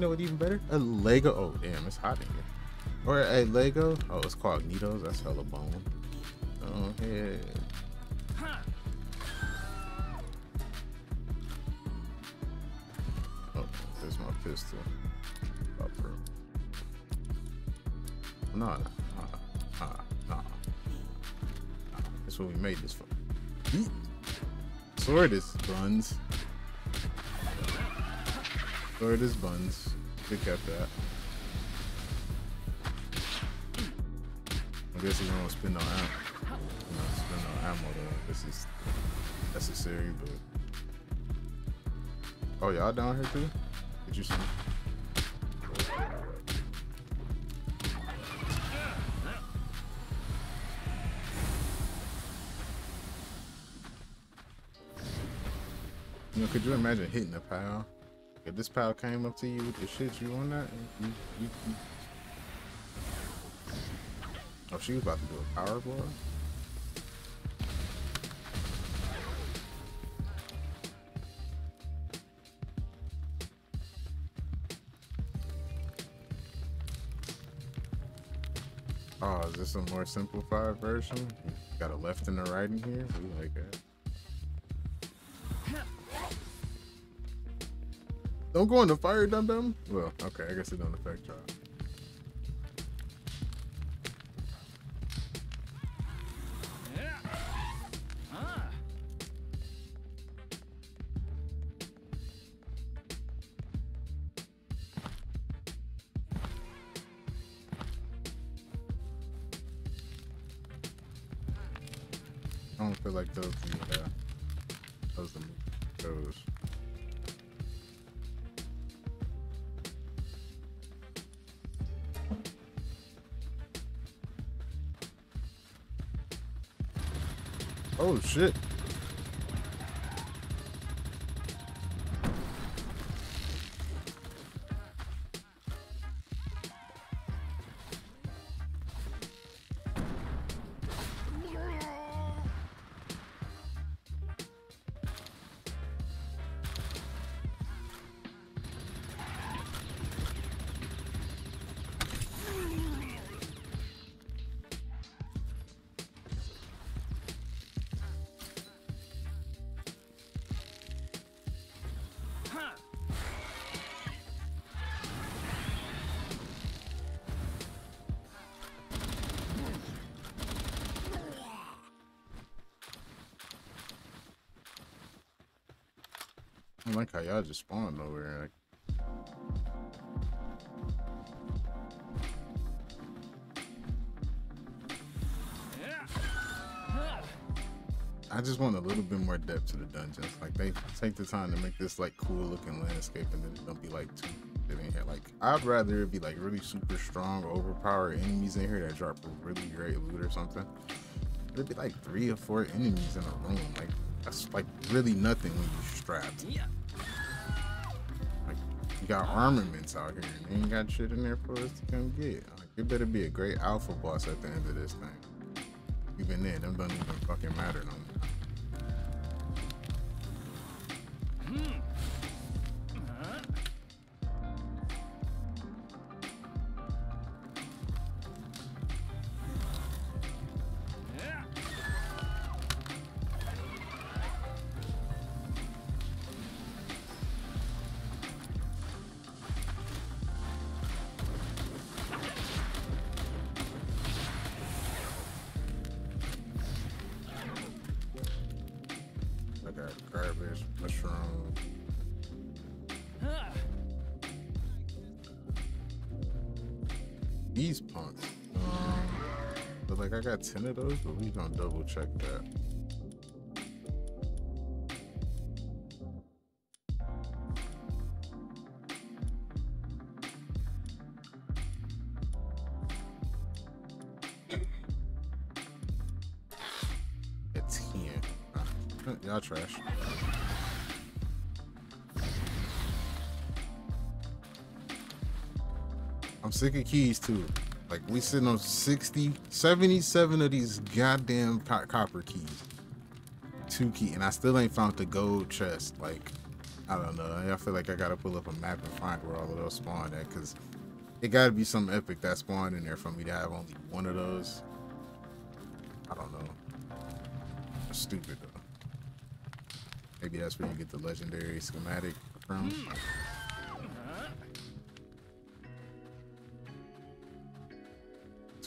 Know what even better? A Lego. Oh damn, it's hot in here. Or a Lego. Oh, it's called Nitos. That's hella bone. Oh yeah. Oh, there's my pistol. Upper. No, no, no, no, no. That's what we made this for. Sword is buns. Sword is buns. We kept that. I guess we don't spend no ammo. No, spend no ammo though. This is necessary, but. Oh, y'all down here too? Did you see? You know, could you imagine hitting a pal? If this pal came up to you with the shit, you on that? Uh, you, you, you... Oh, she was about to do a power blow? Oh, is this a more simplified version? Got a left and a right in here? We like that. Don't go in fire, dum dum. Well, okay, I guess it don't affect y'all. I don't feel like those uh, those those. Oh shit. I like how y'all just spawned over here. Like, I just want a little bit more depth to the dungeons. Like they take the time to make this like cool looking landscape and then don't be like too fit in here. Like I'd rather it be like really super strong, overpowered enemies in here that drop really great loot or something. It'd be like three or four enemies in a room. Like that's like really nothing when you're strapped. Like you got armaments out here and you ain't got shit in there for us to come get. Like it better be a great alpha boss at the end of this thing. Even then, them doesn't even fucking matter no more. Mushroom. These punks. Um, but like I got 10 of those, but we gonna double check that. Y'all trash. I'm sick of keys too. Like we sitting on 60, 77 of these goddamn co- copper keys. Two key, and I still ain't found the gold chest. Like I don't know. I feel like I gotta pull up a map and find where all of those spawn at, cause it gotta be some epic that spawned in there for me to have only one of those. I don't know. stupid though. Maybe that's where you get the legendary schematic from.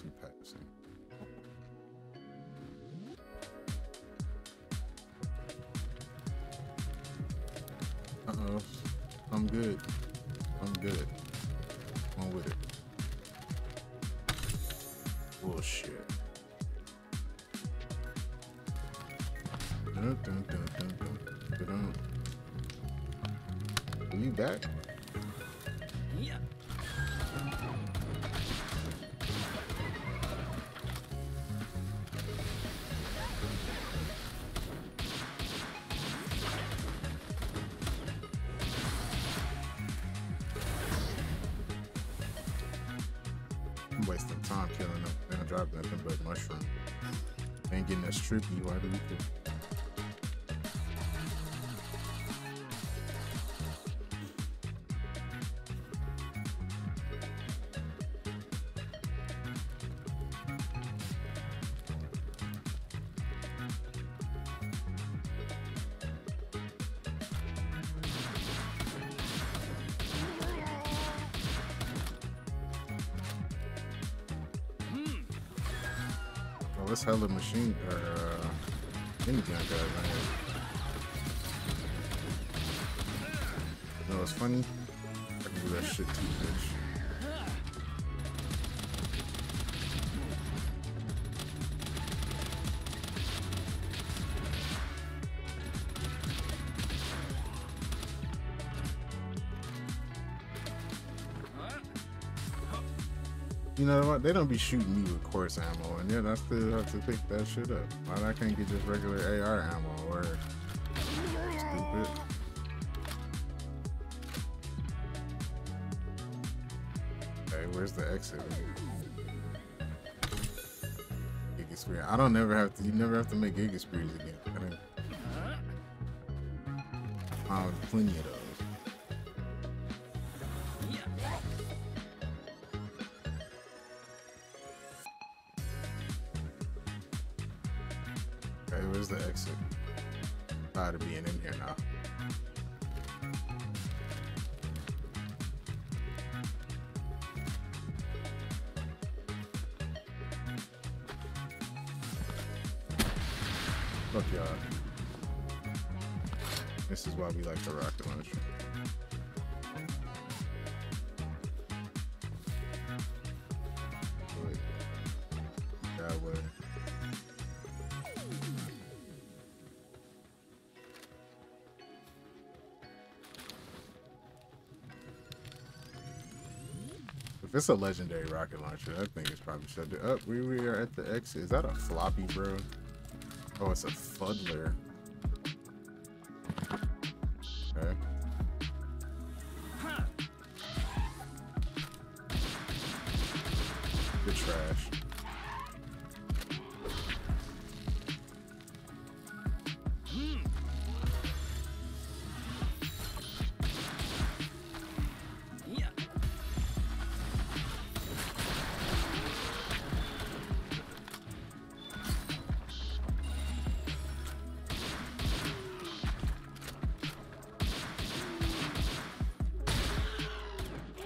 Too passing. Uh oh. I'm good. I'm good. On with it. Bullshit. Dun, dun, dun, dun, dun, dun. Are you back? I'm wasting time killing them. They don't drop nothing but mushroom. Ain't getting that strippy. Why do we care? Oh, that's hella machine or uh, guys right. You know what's funny? I can do that shit too, bitch. You know what? They don't be shooting me with course ammo, and then I still have to pick that shit up. Why I can't get just regular AR ammo or stupid. Okay, where's the exit? Giga Sphere. I don't never have to. You never have to make Giga Spheres again. I didn't. Um, plenty of those. The exit? Tired of being in here now. Fuck y'all. This is why we like the launcher. Wait. That way. It's a legendary rocket launcher, that thing is probably shut up. Oh, we, we are at the exit. Is that a Flopie, bro? Oh, it's a fuddler.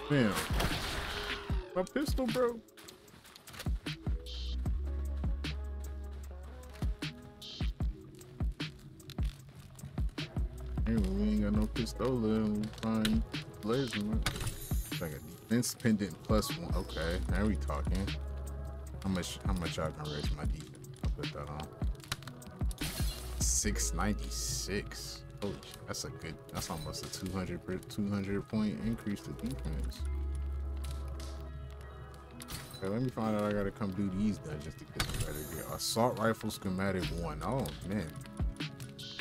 Damn. My pistol, bro. Well, we ain't got no pistola we find man. Like a defense pendant plus one. Okay, now we talking. How much? How much y'all gonna raise my defense? I'll put that on. Six ninety six. Holy shit, that's a good. That's almost a 200 per 200 point increase to defense. Okay, let me find out. I gotta come do these dungeons to get some better gear. Assault rifle schematic one. Oh man,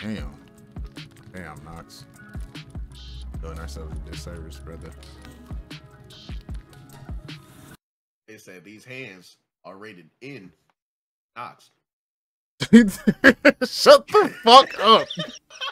damn, damn, Knox. Doing ourselves a disservice, brother. It said these hands are rated in knots. Shut the fuck up.